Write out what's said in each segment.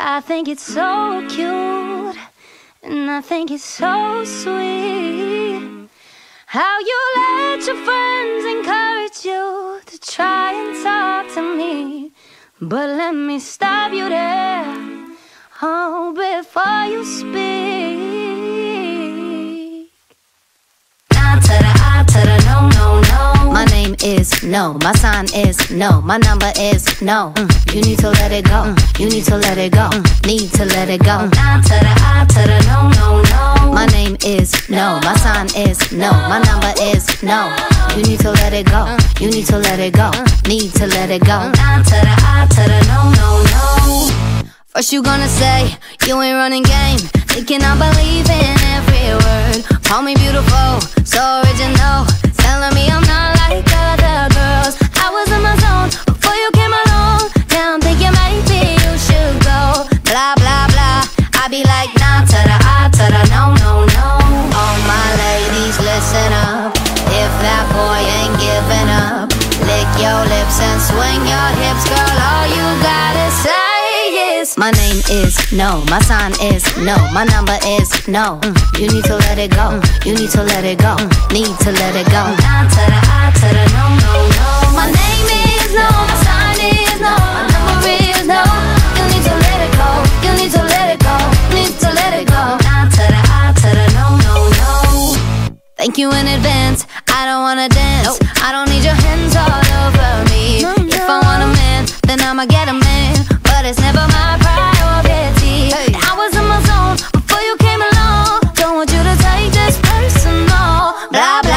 I think it's so cute, and I think it's so sweet. How you let your friends encourage you to try and talk to me. But let me stop you there, oh, before you speak. Is no, my sign is no, my number is no. Mm, you need to let it go, mm, you need to let it go, mm, need to let it go. Nah to the I to the no, no, no. My name is no, my sign is no, my number is no. You need to let it go, you need to let it go, need to let it go. Nah to the I to the no, no, no. First you gonna say you ain't running game, thinking I believe in every word. Call me beautiful, so original, telling me I'm not and swing your hips, girl. All you gotta say is my name is no, my sign is no, my number is no. Mm, you need to let it go, mm, you need to let it go, mm, need to let it go. Nah to the I to the no, no, no. My name is no, my sign is no, my number is no. You need to let it go, you need to let it go, need to let it go. The no, no, no. Thank you in advance. I don't wanna dance. Then I'ma get a man. But it's never my priority. I was in my zone before you came along. Don't want you to take this personal. Blah blah.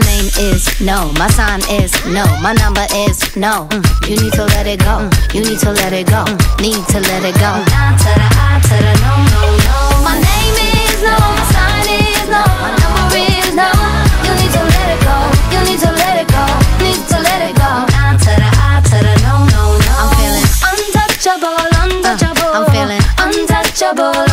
My name is no, my sign is no, my number is no. Mm, you need to let it go, mm, you need to let it go, mm, need to let it go. Nah to the I to the no, no, no. My name is no, my sign is no, my number is no. You need to let it go, you need to let it go, need to let it go. Nah to the I to the no, no, no. I'm feeling untouchable, untouchable. I'm feeling untouchable.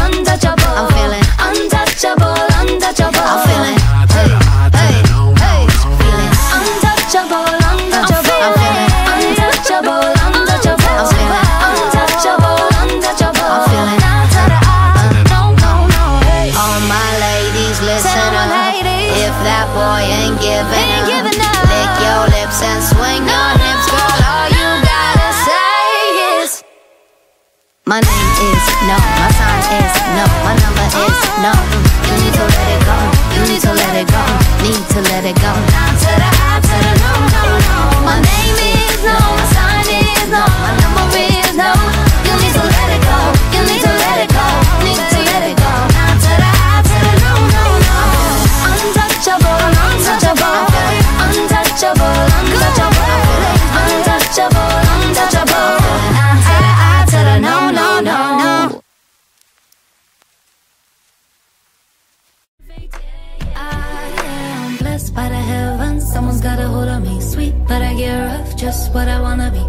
By the heavens. Someone's got a hold of me. Sweet, but I get rough. Just what I wanna be.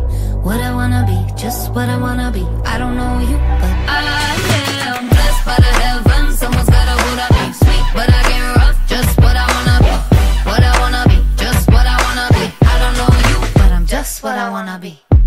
What I wanna be. Just what I wanna be. I don't know you, but I am blessed by the heavens. Someone's got a hold of me. Sweet, but I get rough. Just what I wanna be. What I wanna be. Just what I wanna be. I don't know you, but I'm just what I wanna be.